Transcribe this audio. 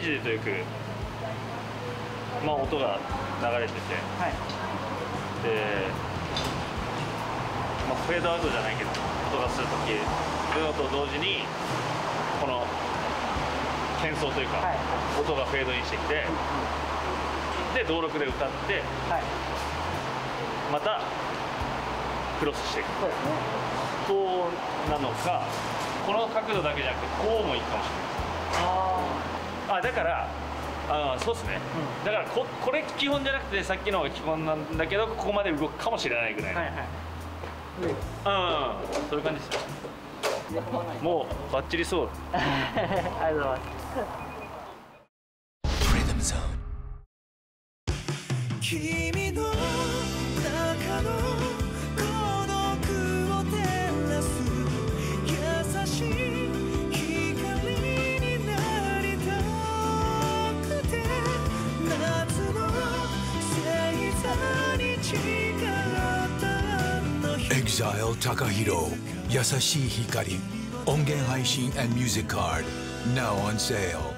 ジでというかまあ音が流れててはい。で、まあ、フェードアウトじゃないけど音がするときそういうのと同時にこの喧騒というか、はい。音がフェードインしてきてで同録で歌ってはい。またクロスしていく。そうですね。こうなのかこの角度だけじゃなくてこうもいいかもしれあないあだからあそうですね、うだからここれ基本じゃなくてさっきのが基本なんだけどここまで動くかもしれないぐらいはいはい。うん。そういう感じです。よもうバッチリそう。ありがとうございます。君の中の Exile Takahiro, Yasashi Hikari, Ongen Haishin and Music Card, now on sale.